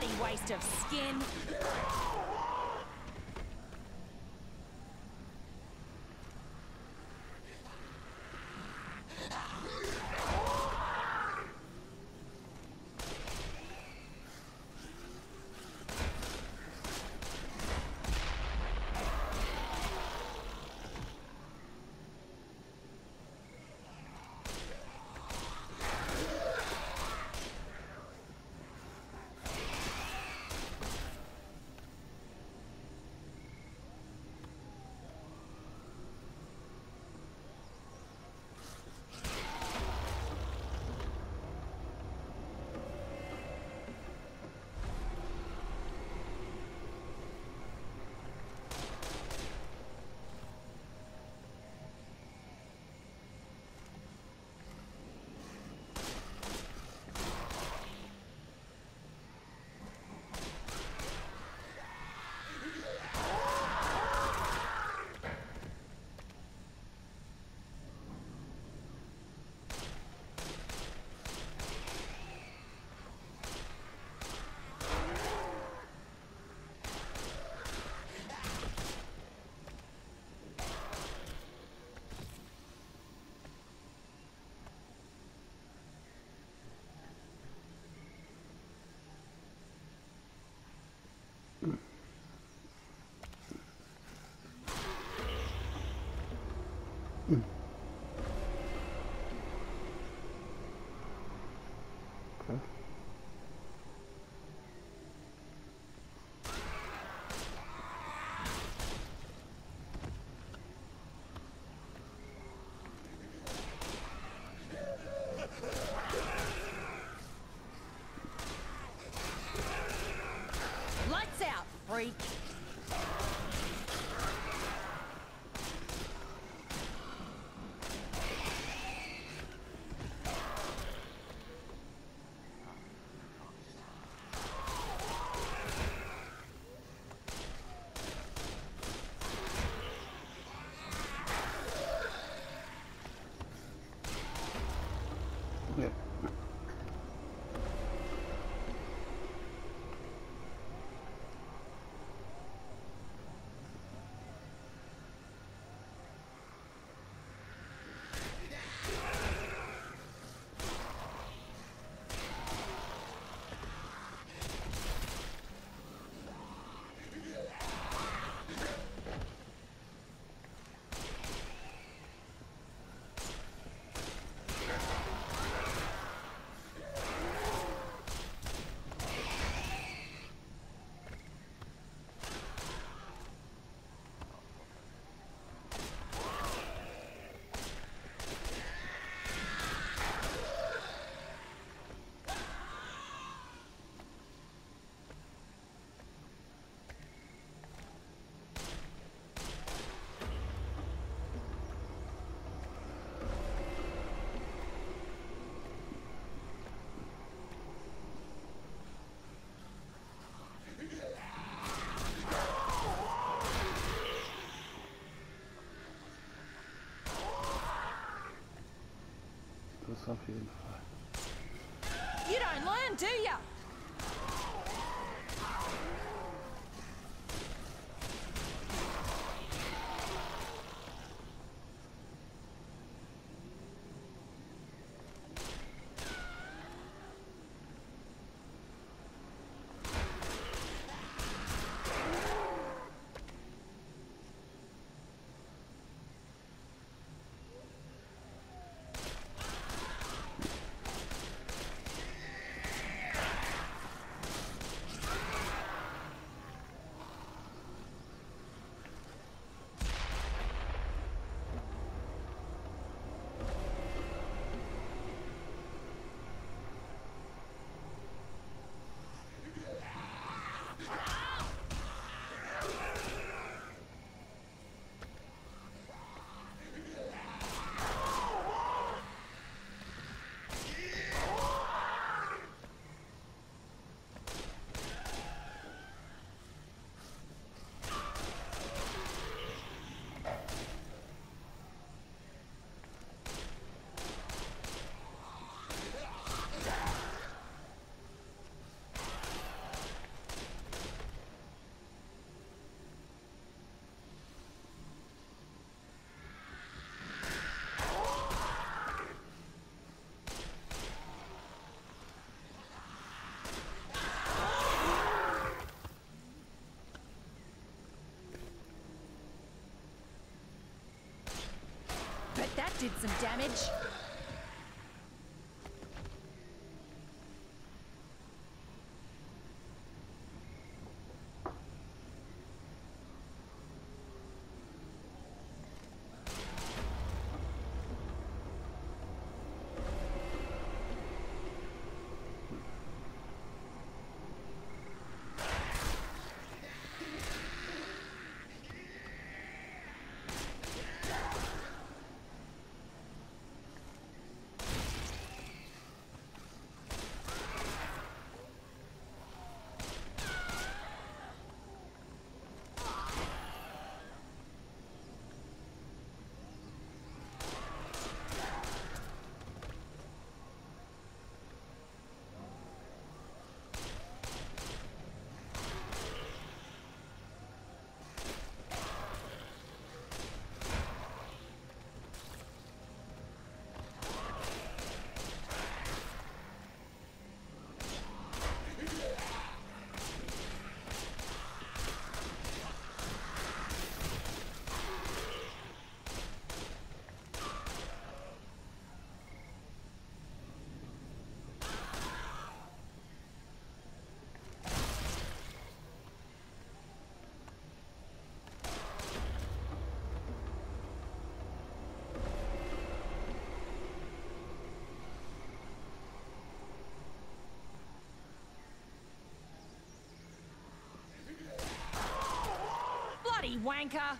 Bloody waste of skin. something. You don't learn, do you? That did some damage. wanker!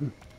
嗯。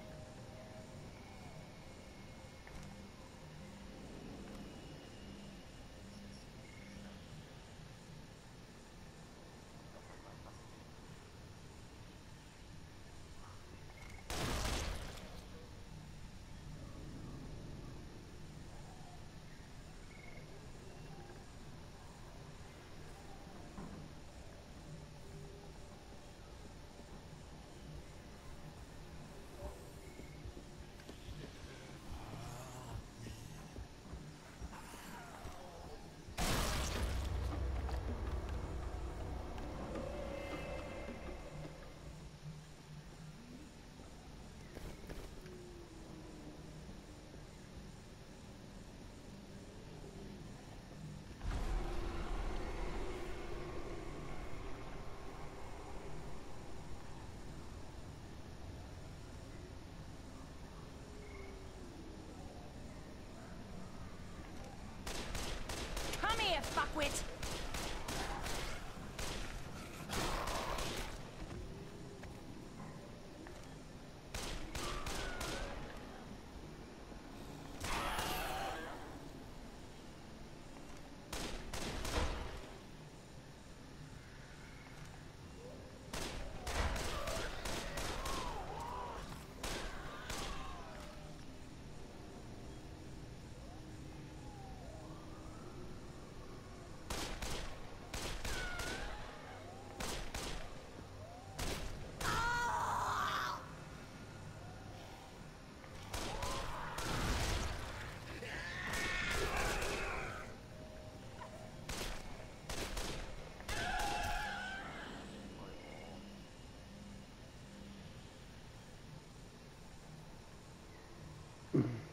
Mm-hmm.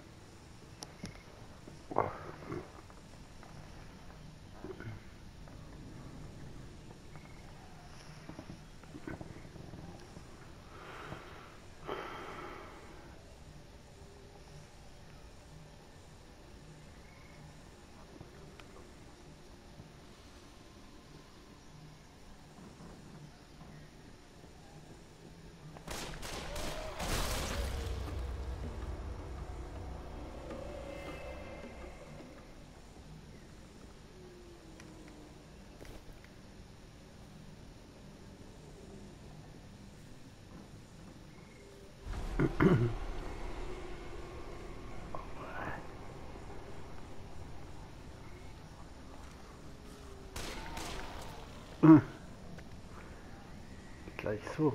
Gleich so.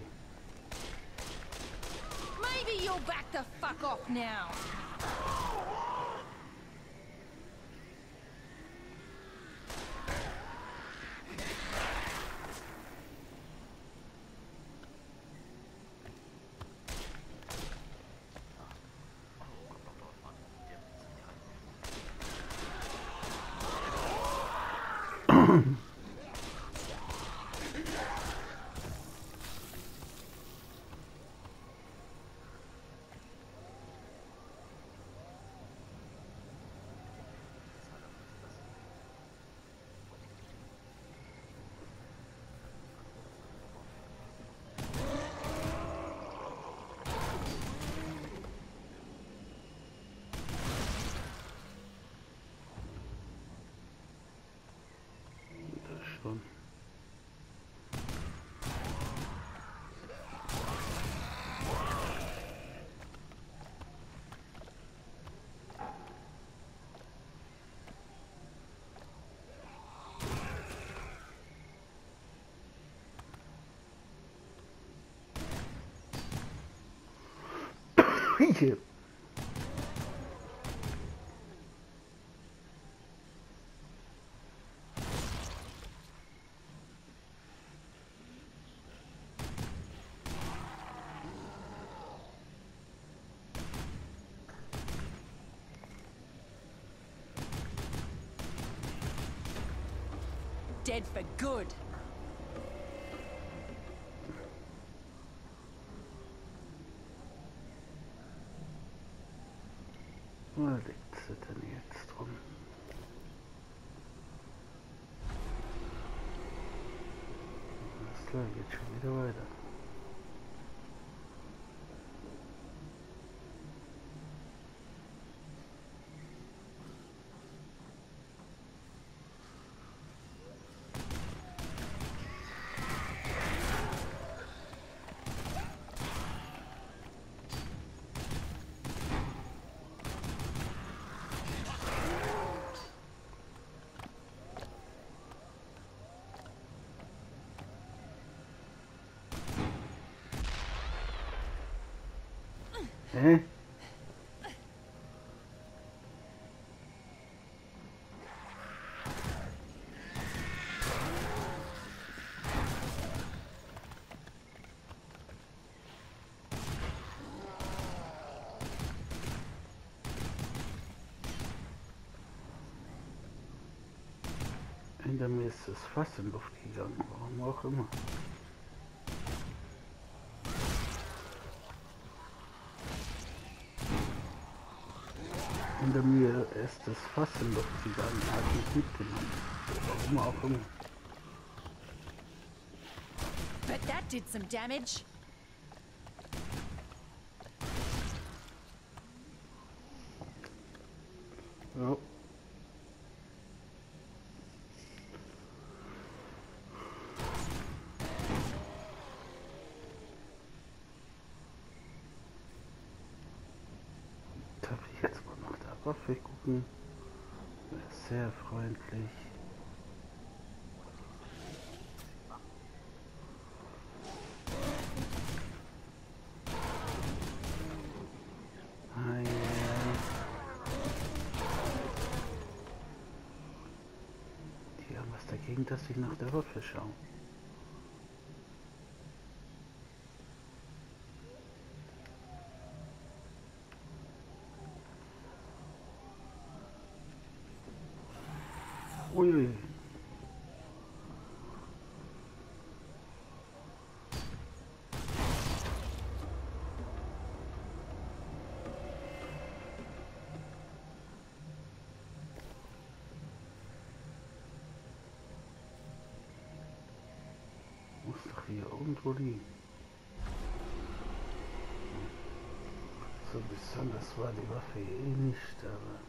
Maybe you'll back the fuck off now. fun. Thank you. dead for good. Wo liegt sie denn jetzt rum? Das läuft jetzt schon wieder weiter. Hä? hinter mir ist das Fass in Luft gegangen, warum auch immer. hinter mir ist das Fassloch und dann hat mich mitgenommen. Warum auch immer. But that did some damage. Oh. Äh, dagegen, dass ich nach der Waffe schaue. بعد ما في نشتغل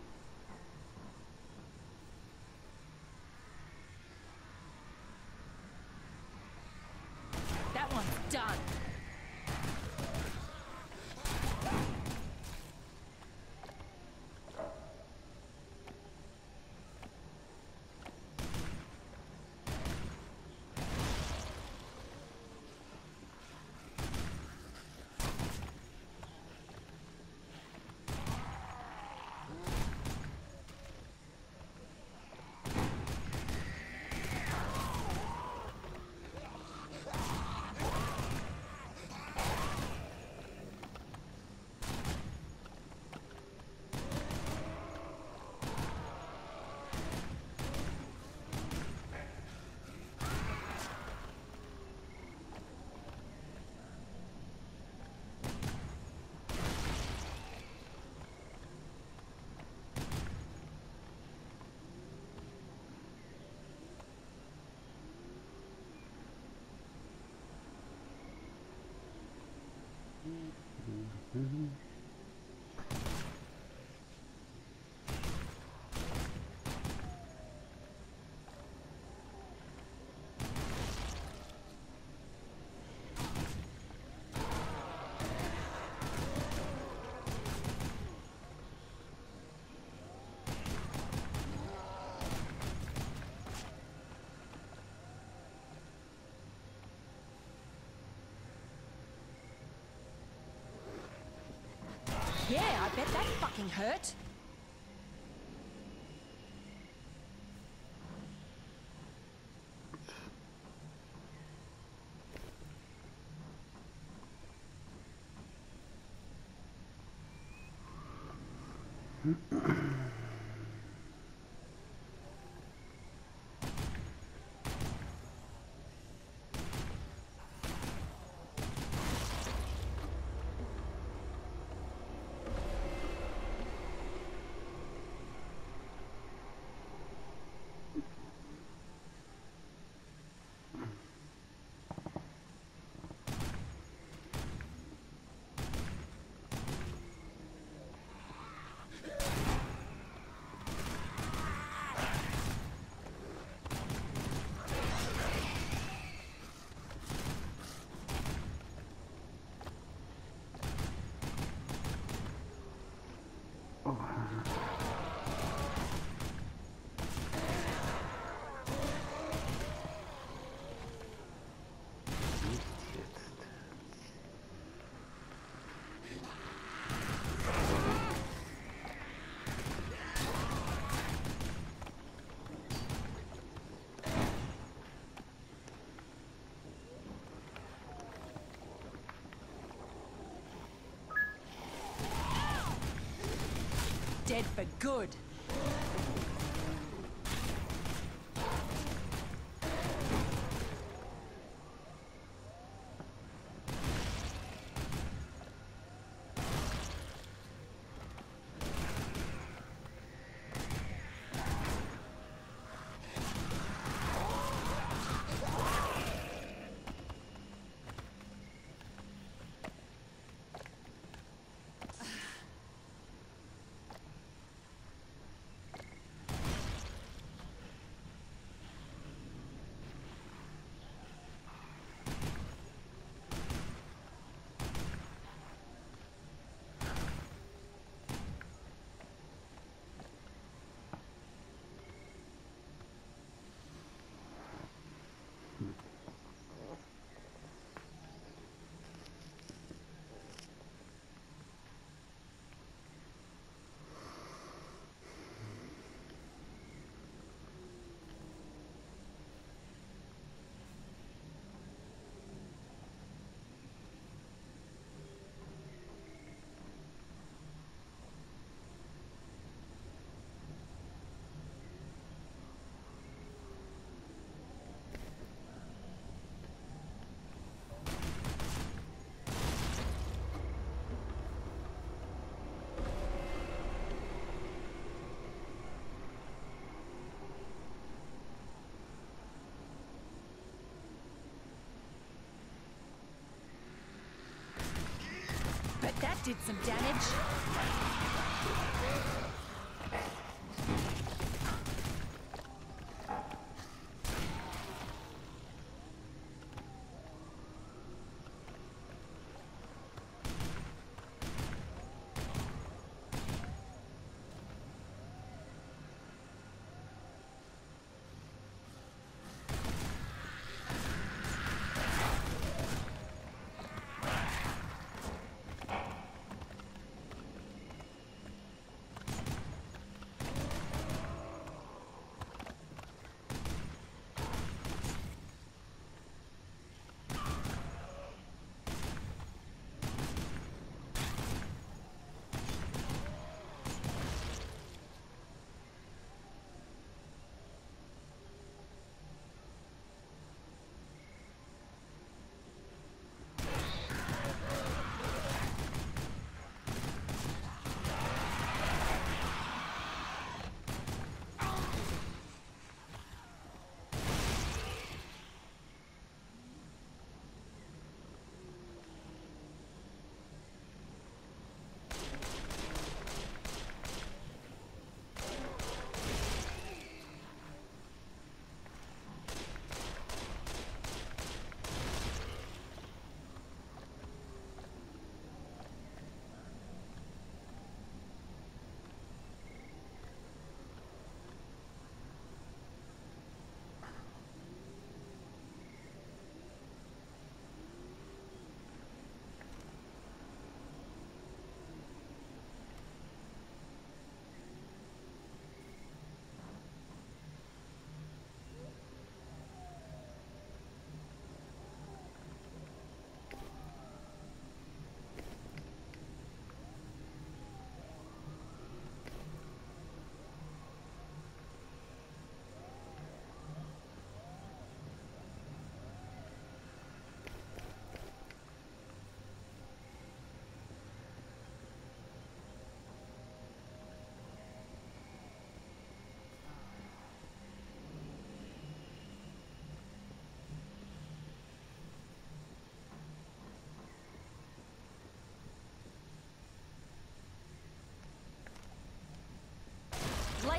Mm-hmm. Yeah, I bet that fucking hurt. dead for good. Did some damage.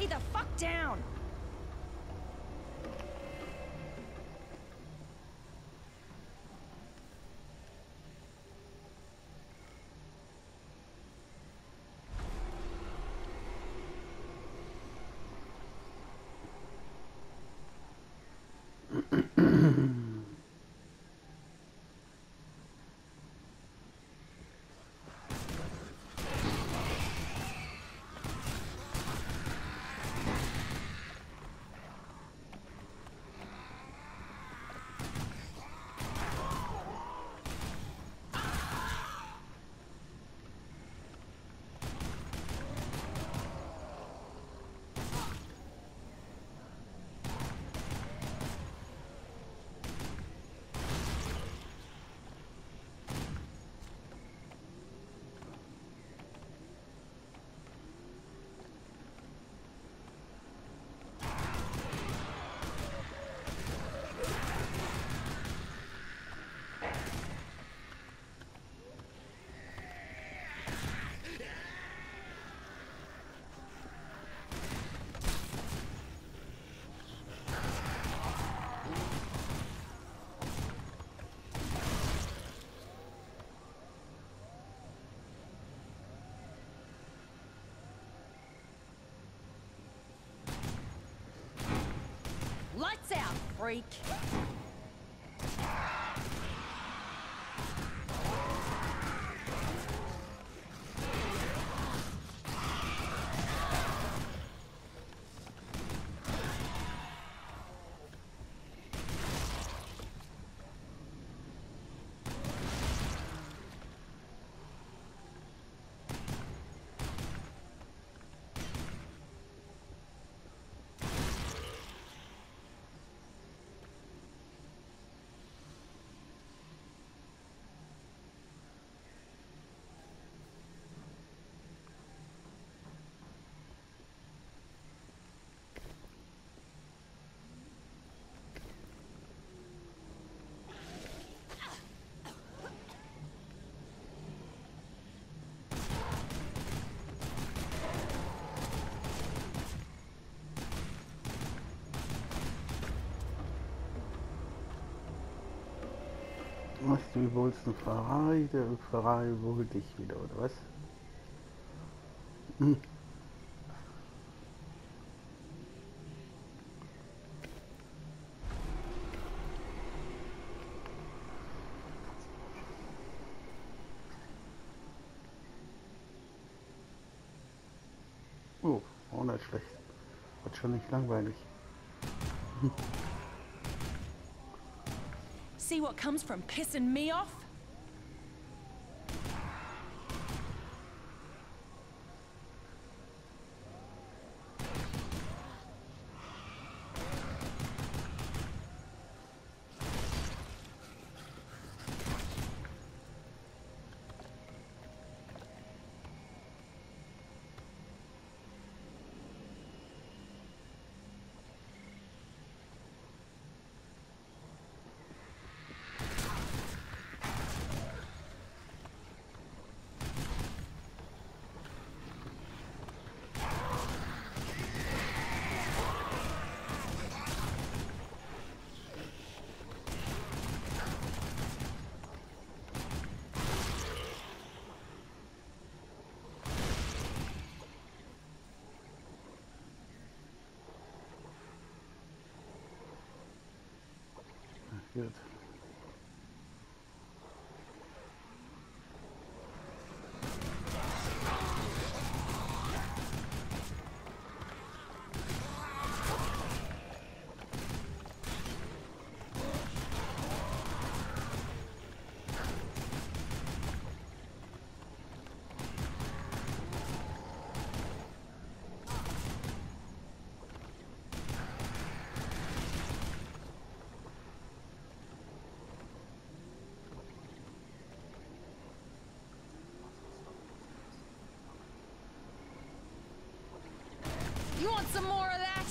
Lay the fuck down! out, freak! was, du wolltest einen Ferrari, der Ferrari wohl dich wieder, oder was? Hm. Oh, auch nicht schlecht. Wird schon nicht langweilig. Hm. see what comes from pissing me off? good. You want some more of that?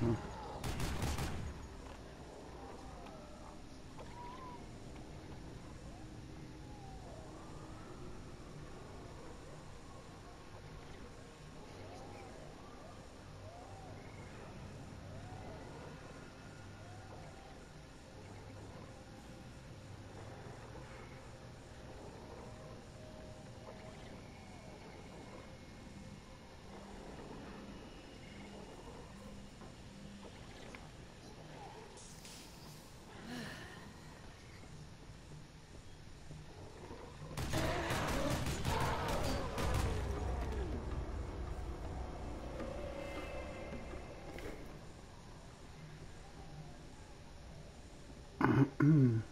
Hmm. Mm.